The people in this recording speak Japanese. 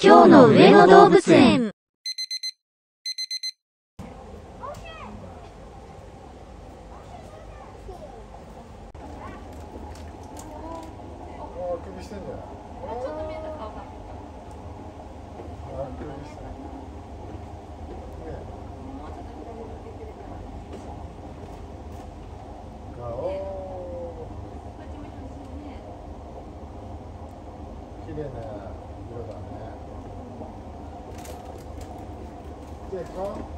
今日の上野動物園。きれいな色だね。 네, 저.